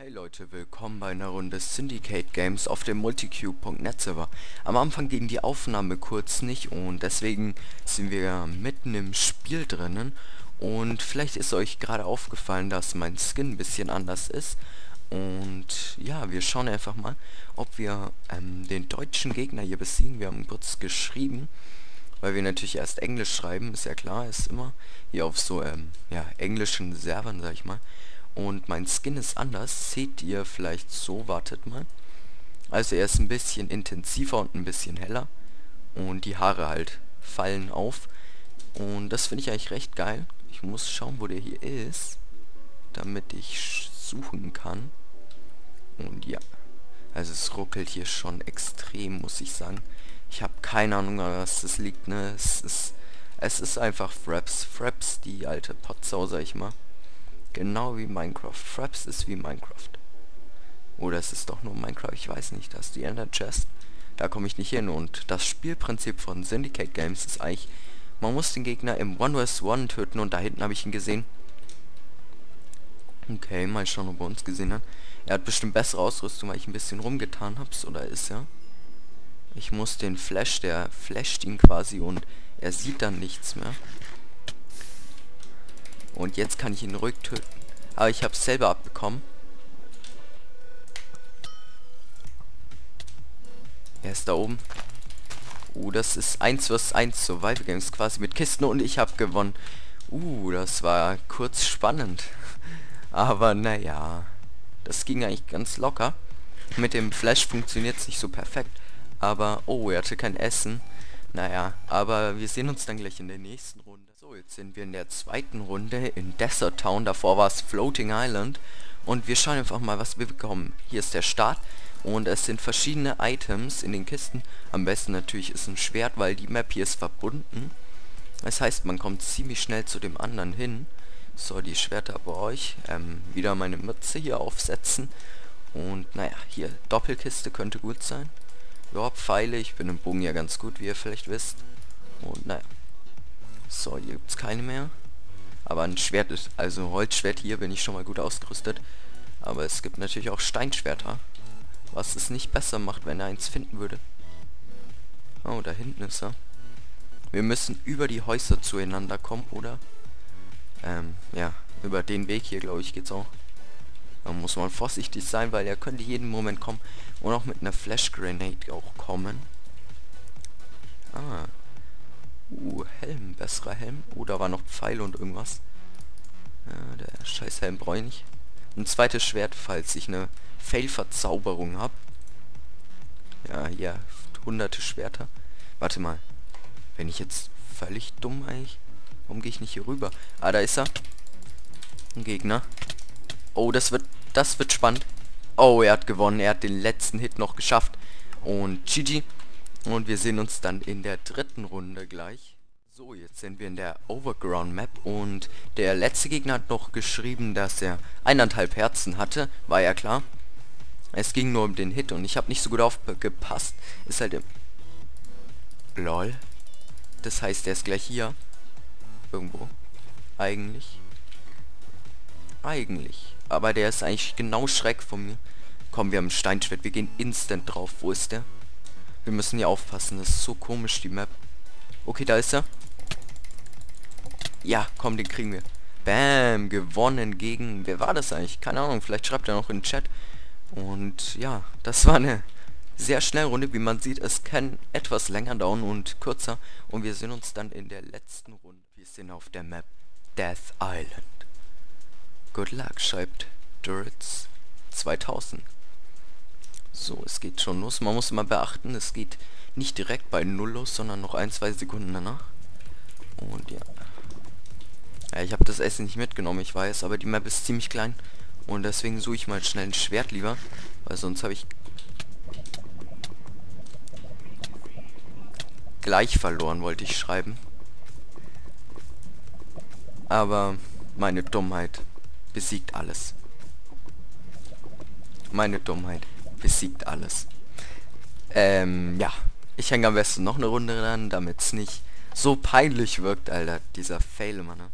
Hey Leute, willkommen bei einer Runde Syndicate Games auf dem Multicube.net Server. Am Anfang ging die Aufnahme kurz nicht und deswegen sind wir mitten im Spiel drinnen und vielleicht ist euch gerade aufgefallen, dass mein Skin ein bisschen anders ist und ja, wir schauen einfach mal, ob wir ähm, den deutschen Gegner hier besiegen. Wir haben kurz geschrieben, weil wir natürlich erst Englisch schreiben, ist ja klar, ist immer hier auf so ähm, ja, englischen Servern, sag ich mal. Und mein Skin ist anders. Seht ihr vielleicht so, wartet mal. Also er ist ein bisschen intensiver und ein bisschen heller. Und die Haare halt fallen auf. Und das finde ich eigentlich recht geil. Ich muss schauen, wo der hier ist. Damit ich suchen kann. Und ja. Also es ruckelt hier schon extrem, muss ich sagen. Ich habe keine Ahnung, was das liegt, ne? Es ist, es ist einfach Fraps. Fraps, die alte Potsau, sag ich mal. Genau wie Minecraft. Fraps ist wie Minecraft. Oder es ist doch nur Minecraft, ich weiß nicht. Das ist die Ender Chest. Da komme ich nicht hin. Und das Spielprinzip von Syndicate Games ist eigentlich, man muss den Gegner im One vs One töten und da hinten habe ich ihn gesehen. Okay, mal schauen, ob er uns gesehen hat. Er hat bestimmt bessere Ausrüstung, weil ich ein bisschen rumgetan habe. Oder ist er? Ich muss den Flash, der flasht ihn quasi und er sieht dann nichts mehr. Und jetzt kann ich ihn ruhig töten. Aber ich habe es selber abbekommen. Er ist da oben. Uh, das ist 1 vs 1 Survival Games quasi mit Kisten und ich habe gewonnen. Uh, das war kurz spannend. Aber naja, das ging eigentlich ganz locker. Mit dem Flash funktioniert es nicht so perfekt. Aber, oh, er hatte kein Essen. Naja, aber wir sehen uns dann gleich in der nächsten Runde. So, jetzt sind wir in der zweiten Runde in Desert Town. Davor war es Floating Island. Und wir schauen einfach mal, was wir bekommen. Hier ist der Start. Und es sind verschiedene Items in den Kisten. Am besten natürlich ist ein Schwert, weil die Map hier ist verbunden. Das heißt, man kommt ziemlich schnell zu dem anderen hin. So, die Schwerter bei euch. Ähm, wieder meine Mütze hier aufsetzen. Und naja, hier Doppelkiste könnte gut sein. Ja, Pfeile. Ich bin im Bogen ja ganz gut, wie ihr vielleicht wisst. Und naja. So, hier gibt es keine mehr. Aber ein Schwert ist, also Holzschwert hier bin ich schon mal gut ausgerüstet. Aber es gibt natürlich auch Steinschwerter. Was es nicht besser macht, wenn er eins finden würde. Oh, da hinten ist er. Wir müssen über die Häuser zueinander kommen, oder? Ähm, ja. Über den Weg hier, glaube ich, geht's auch. Da muss man vorsichtig sein, weil er könnte jeden Moment kommen. Und auch mit einer Flash Grenade auch kommen. Ah. Uh, Helm, besserer Helm. Oh, da war noch Pfeil und irgendwas. Ja, der scheiß Helm brauche ich. Ein zweites Schwert, falls ich eine Fail-Verzauberung habe. Ja, hier, hunderte Schwerter. Warte mal. Wenn ich jetzt völlig dumm eigentlich... Warum gehe ich nicht hier rüber? Ah, da ist er. Ein Gegner. Oh, das wird... Das wird spannend. Oh, er hat gewonnen. Er hat den letzten Hit noch geschafft. Und GG. Und wir sehen uns dann in der dritten Runde gleich. So, jetzt sind wir in der Overground Map und der letzte Gegner hat noch geschrieben, dass er eineinhalb Herzen hatte. War ja klar. Es ging nur um den Hit und ich habe nicht so gut aufgepasst. Ist halt im... LOL. Das heißt, er ist gleich hier. Irgendwo. Eigentlich. Eigentlich. Aber der ist eigentlich genau schreck von mir. Komm, wir haben ein Steinschwert. Wir gehen instant drauf. Wo ist der? Wir müssen hier aufpassen. Das ist so komisch, die Map. Okay, da ist er. Ja, komm, den kriegen wir. Bam, gewonnen gegen... Wer war das eigentlich? Keine Ahnung, vielleicht schreibt er noch in den Chat. Und ja, das war eine sehr schnelle Runde. Wie man sieht, es kann etwas länger dauern und kürzer. Und wir sehen uns dann in der letzten Runde. Wir sind auf der Map Death Island. Good luck, schreibt Duritz 2000. So, es geht schon los. Man muss immer beachten, es geht nicht direkt bei Null los, sondern noch ein, zwei Sekunden danach. Und ja. ja ich habe das Essen nicht mitgenommen, ich weiß, aber die Map ist ziemlich klein. Und deswegen suche ich mal schnell ein Schwert lieber, weil sonst habe ich gleich verloren, wollte ich schreiben. Aber meine Dummheit besiegt alles. Meine Dummheit besiegt alles. Ähm, ja. Ich hänge am besten noch eine Runde dran, damit es nicht so peinlich wirkt, Alter. Dieser Fail, Mann. Ne?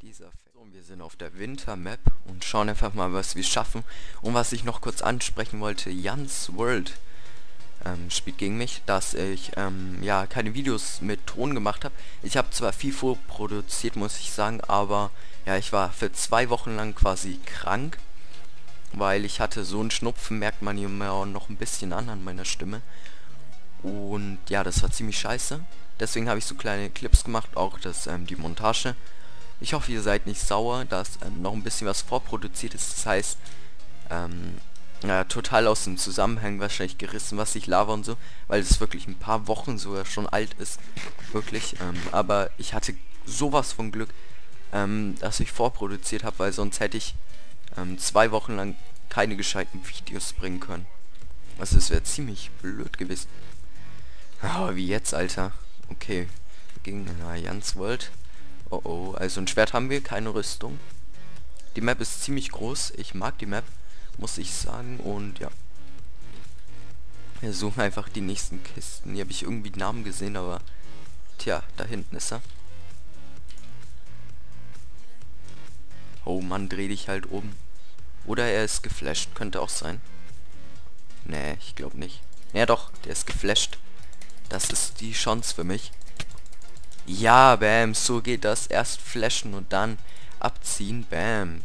Dieser Fail. So, wir sind auf der Winter-Map und schauen einfach mal, was wir schaffen. Und was ich noch kurz ansprechen wollte, Jans World ähm, spielt gegen mich, dass ich ähm, ja keine Videos mit Ton gemacht habe. Ich habe zwar viel vorproduziert, muss ich sagen, aber ja, ich war für zwei Wochen lang quasi krank, weil ich hatte so einen Schnupfen, merkt man immer noch ein bisschen an an meiner Stimme. Und ja, das war ziemlich scheiße. Deswegen habe ich so kleine Clips gemacht, auch das ähm, die Montage. Ich hoffe, ihr seid nicht sauer, dass ähm, noch ein bisschen was vorproduziert ist. Das heißt, ähm, ja, total aus dem Zusammenhang wahrscheinlich gerissen, was ich laber und so, weil es wirklich ein paar Wochen sogar schon alt ist. Wirklich. Ähm, aber ich hatte sowas von Glück, ähm, dass ich vorproduziert habe, weil sonst hätte ich ähm, zwei Wochen lang keine gescheiten Videos bringen können. Also es wäre ziemlich blöd gewesen. Aber wie jetzt, Alter. Okay. Gegen Allianz World. Oh oh, also ein Schwert haben wir, keine Rüstung. Die Map ist ziemlich groß. Ich mag die Map muss ich sagen. Und ja. Wir suchen einfach die nächsten Kisten. Hier habe ich irgendwie Namen gesehen, aber... Tja, da hinten ist er. Oh Mann, dreh dich halt um. Oder er ist geflasht, könnte auch sein. Nee, ich glaube nicht. Ja doch, der ist geflasht. Das ist die Chance für mich. Ja, bam, so geht das. Erst flashen und dann abziehen. Bam.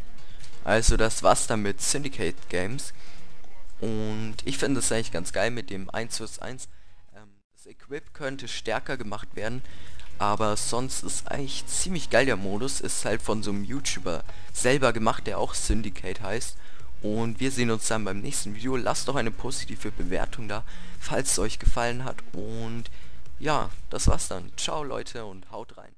Also das war's dann mit Syndicate Games. Und ich finde es eigentlich ganz geil mit dem 1 vs 1. Ähm, das Equip könnte stärker gemacht werden. Aber sonst ist eigentlich ziemlich geil der Modus. Ist halt von so einem YouTuber selber gemacht, der auch Syndicate heißt. Und wir sehen uns dann beim nächsten Video. Lasst doch eine positive Bewertung da, falls es euch gefallen hat. Und ja, das war's dann. Ciao Leute und haut rein.